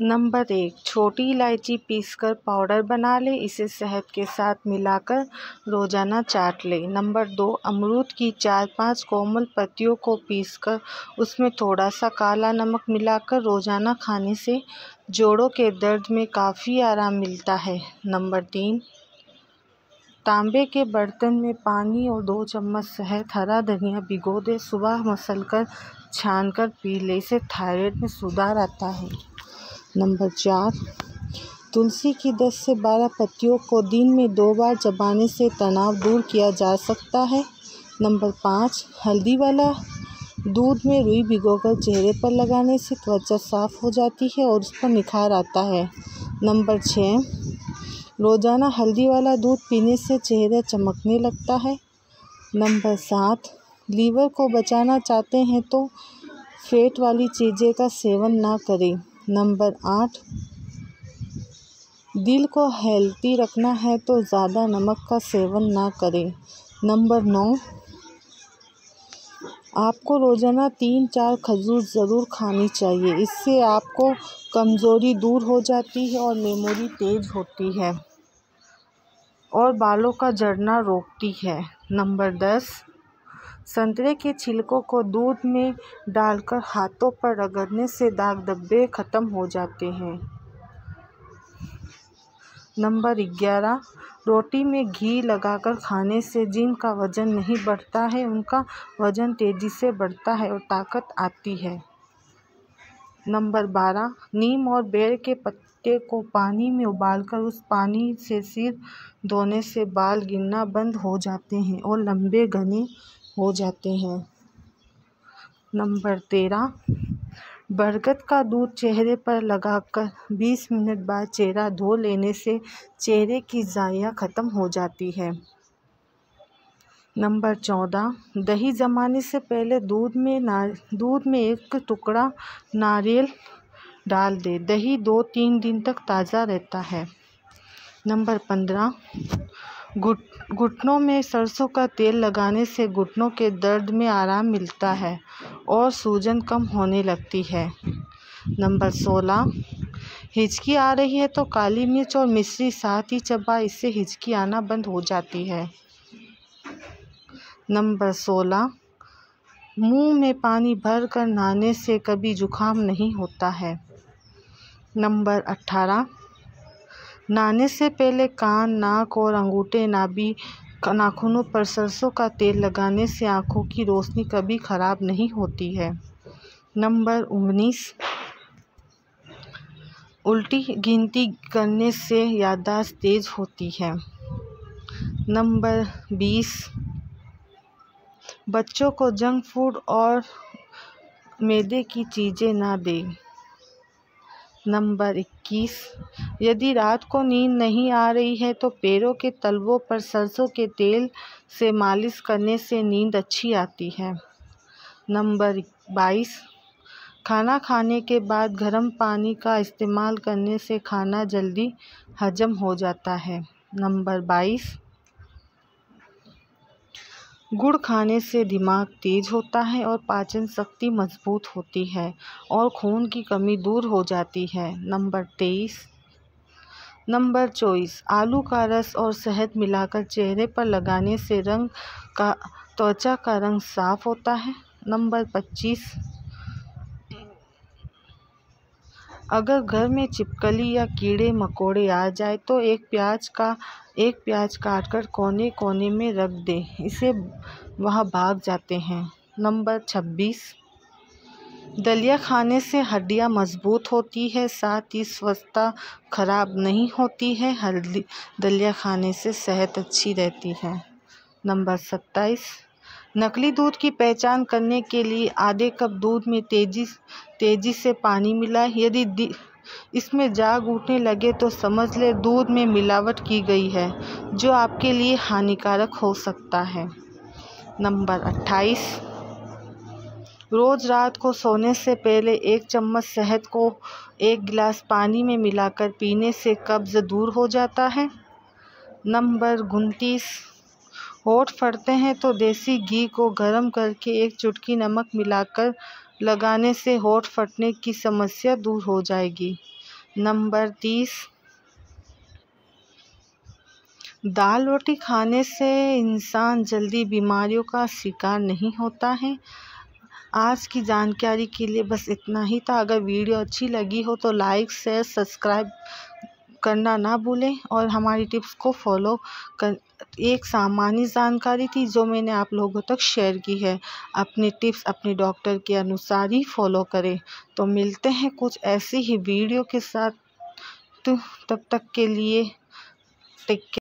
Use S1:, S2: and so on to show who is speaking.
S1: Number एक, छोटी इलायची पीसकर पाउडर बना लें, इसे शहद के साथ मिलाकर रोज़ाना चाट लें। नंबर दो, अमरूद की चार पाँच कोमल पत्तियों को पीसकर उसमें थोड़ा सा काला नमक मिलाकर रोज़ाना खाने से जोड़ों के दर्द में काफ़ी आराम मिलता है। नंबर तीन, तांबे के बर्तन में पानी और दो चम्मच शहद, हरा धनिया भिगो दें, सुबह मसल कर छान कर पी लें इससे थायराइड में सुधार आता है। नंबर चार, तुलसी की दस से बारह पत्तियों को दिन में दो बार चबाने से तनाव दूर किया जा सकता है। नंबर पाँच, हल्दी वाला दूध में रुई भिगोकर चेहरे पर लगाने से त्वचा साफ़ हो जाती है और उस पर निखार आता है। नंबर छः, रोज़ाना हल्दी वाला दूध पीने से चेहरा चमकने लगता है। नंबर सात, लीवर को बचाना चाहते हैं तो फेट वाली चीज़ें का सेवन ना करें। नंबर आठ। दिल को हेल्थी रखना है तो ज़्यादा नमक का सेवन ना करें। नंबर नौ। आपको रोज़ाना तीन चार खजूर ज़रूर खानी चाहिए। इससे आपको कमज़ोरी दूर हो जाती है और मेमोरी तेज़ होती है और बालों का झड़ना रोकती है। नंबर दस। संतरे के छिलकों को दूध में डालकर हाथों पर रगड़ने से दाग धब्बे ख़त्म हो जाते हैं। नंबर ग्यारह। रोटी में घी लगाकर खाने से जिनका वज़न नहीं बढ़ता है, उनका वज़न तेज़ी से बढ़ता है और ताकत आती है। नंबर बारह। नीम और बेर के पत्ते को पानी में उबालकर उस पानी से सिर धोने से बाल गिरना बंद हो जाते हैं और लंबे घने हो जाते हैं। नंबर तेरह। बरगद का दूध चेहरे पर लगाकर बीस मिनट बाद चेहरा धो लेने से चेहरे की ज़ाया ख़त्म हो जाती है। नंबर चौदह। दही जमाने से पहले दूध में ना, दूध में एक टुकड़ा नारियल डाल दे। दही दो तीन दिन तक ताज़ा रहता है। नंबर पंद्रह। घुट घुटनों में सरसों का तेल लगाने से घुटनों के दर्द में आराम मिलता है और सूजन कम होने लगती है। नंबर सोलह, हिचकी आ रही है तो काली मिर्च और मिश्री, साथ ही चबा, इससे हिचकी आना बंद हो जाती है। नंबर सोलह, मुँह में पानी भर कर नहाने से कभी जुकाम नहीं होता है। नंबर अट्ठारह नहाने से पहले कान, नाक और अंगूठे नाभि, नाखूनों पर सरसों का तेल लगाने से आँखों की रोशनी कभी ख़राब नहीं होती है। नंबर उन्नीस। उल्टी गिनती करने से याददाश्त तेज़ होती है। नंबर बीस। बच्चों को जंक फ़ूड और मैदे की चीज़ें ना दें। नंबर इक्कीस। यदि रात को नींद नहीं आ रही है तो पैरों के तलवों पर सरसों के तेल से मालिश करने से नींद अच्छी आती है। नंबर बाईस। खाना खाने के बाद गर्म पानी का इस्तेमाल करने से खाना जल्दी हजम हो जाता है। नंबर बाईस। गुड़ खाने से दिमाग तेज होता है और पाचन शक्ति मज़बूत होती है और खून की कमी दूर हो जाती है। नंबर तेईस। नंबर चौबीस। आलू का रस और शहद मिलाकर चेहरे पर लगाने से रंग का, त्वचा का रंग साफ़ होता है। नंबर पच्चीस। अगर घर में छिपकली या कीड़े मकोड़े आ जाए तो एक प्याज का, एक प्याज काट कर कोने कोने में रख दें। इसे वह भाग जाते हैं। नंबर छब्बीस। दलिया खाने से हड्डियाँ मज़बूत होती है, साथ ही स्वस्थता खराब नहीं होती है। हल्दी, दलिया खाने से सेहत अच्छी रहती है। नंबर सत्ताईस। नकली दूध की पहचान करने के लिए आधे कप दूध में तेज़ी तेज़ी से पानी मिलाएँ यदि इसमें जाग उठने लगे तो समझ ले, दूध में मिलावट की गई है, जो आपके लिए हानिकारक हो सकता है। नंबर अट्ठाईस। रोज़ रात को सोने से पहले एक चम्मच शहद को एक गिलास पानी में मिलाकर पीने से कब्ज़ दूर हो जाता है। नंबर उनतीस। होठ फटते हैं तो देसी घी को गर्म करके एक चुटकी नमक मिलाकर लगाने से होठ फटने की समस्या दूर हो जाएगी। नंबर तीस। दाल रोटी खाने से इंसान जल्दी बीमारियों का शिकार नहीं होता है। आज की जानकारी के लिए बस इतना ही था। अगर वीडियो अच्छी लगी हो तो लाइक, शेयर, सब्सक्राइब करना ना भूलें और हमारी टिप्स को फॉलो कर, एक सामान्य जानकारी थी जो मैंने आप लोगों तक शेयर की है। अपनी टिप्स अपने डॉक्टर के अनुसार ही फॉलो करें। तो मिलते हैं कुछ ऐसी ही वीडियो के साथ। तब तक के लिए, टेक